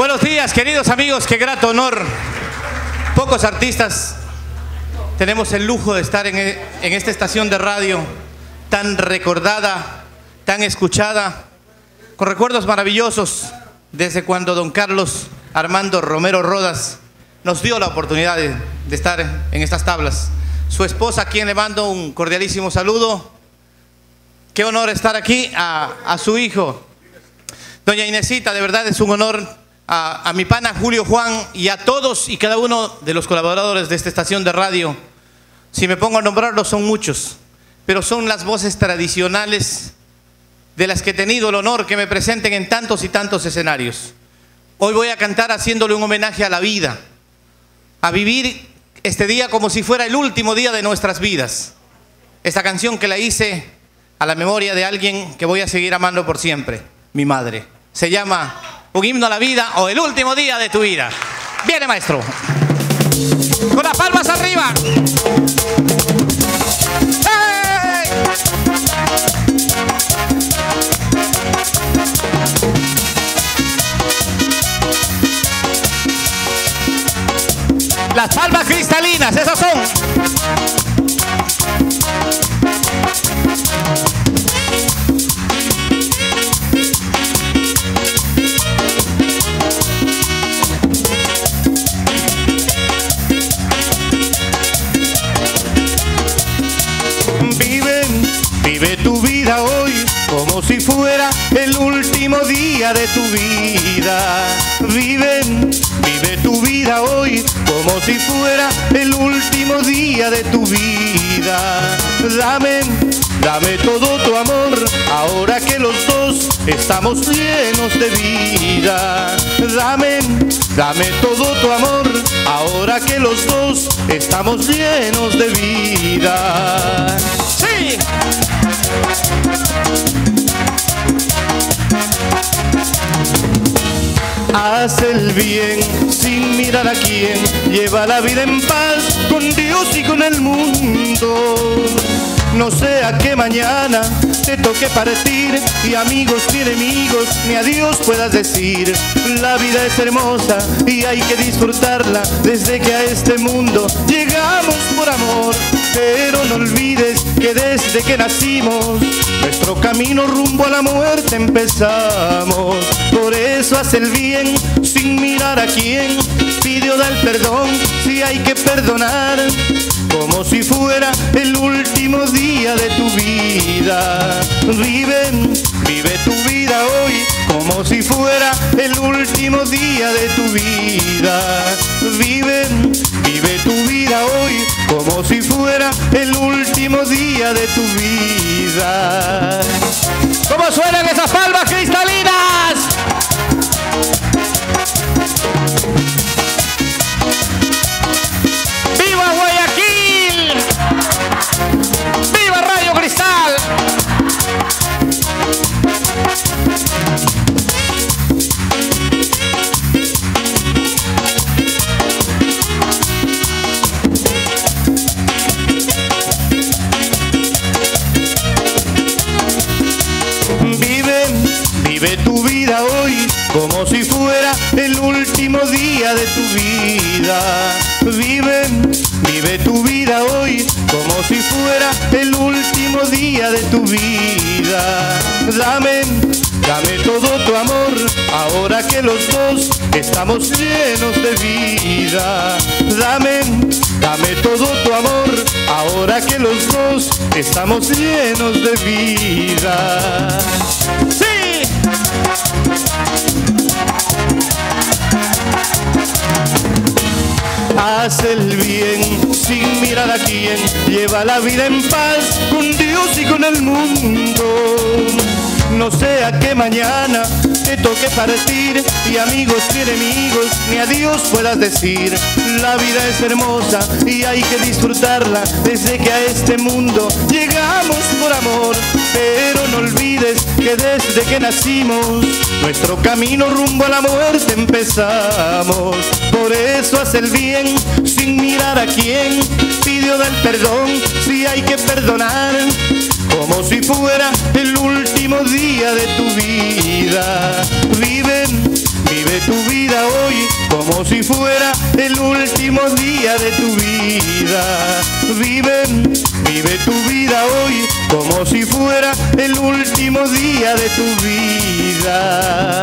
buenos días, queridos amigos. Qué grato honor. Pocos artistas tenemos el lujo de estar en, en esta estación de radio tan recordada, tan escuchada, con recuerdos maravillosos desde cuando don Carlos Armando Romero Rodas nos dio la oportunidad de, de estar en estas tablas. Su esposa, a quien le mando un cordialísimo saludo. Qué honor estar aquí a, a su hijo, Doña Inesita, de verdad es un honor a, mi pana Julio Juan y a todos y cada uno de los colaboradores de esta estación de radio. Si me pongo a nombrarlos son muchos, pero son las voces tradicionales de las que he tenido el honor que me presenten en tantos y tantos escenarios. Hoy voy a cantar haciéndole un homenaje a la vida, a vivir este día como si fuera el último día de nuestras vidas. Esta canción que la hice a la memoria de alguien que voy a seguir amando por siempre, mi madre. Se llama Un himno a la vida o El último día de tu vida. Viene, maestro. Con las palmas arriba. ¡Hey! Las palmas cristalinas, esas son. Fuera el último día de tu vida. Vive, vive tu vida hoy como si fuera el último día de tu vida. Dame, dame todo tu amor ahora que los dos estamos llenos de vida. Dame, dame todo tu amor ahora que los dos estamos llenos de vida. ¡Sí! Haz el bien sin mirar a quién, lleva la vida en paz con Dios y con el mundo. No sea que mañana te toque partir y amigos ni enemigos ni adiós puedas decir. La vida es hermosa y hay que disfrutarla desde que a este mundo llegamos por amor. Pero no olvides que desde que nacimos nuestro camino rumbo a la muerte empezamos. Por eso haz el bien sin mirar a quién. Pide o da el perdón si hay que perdonar. Como si fuera el último día de tu vida. Vive, vive tu vida hoy como si fuera el último día de tu vida. Vive, vive tu vida hoy como si fuera el último día de tu vida. ¿Cómo suenan esas palmas cristalinas? Vive tu vida hoy como si fuera el último día de tu vida. Vive, vive tu vida hoy como si fuera el último día de tu vida. Dame, dame todo tu amor ahora que los dos estamos llenos de vida. Dame, dame todo tu amor ahora que los dos estamos llenos de vida. Haz el bien sin mirar a quién, lleva la vida en paz con Dios y con el mundo. No sea que mañana toque partir y amigos ni enemigos ni adiós puedas decir. La vida es hermosa y hay que disfrutarla desde que a este mundo llegamos por amor. Pero no olvides que desde que nacimos nuestro camino rumbo a la muerte empezamos. Por eso haz el bien sin mirar a quién. Pide o da el perdón si hay que perdonar. Como si fuera el último día de tu vida. Vive, vive tu vida hoy como si fuera el último día de tu vida. Vive, vive tu vida hoy como si fuera el último día de tu vida.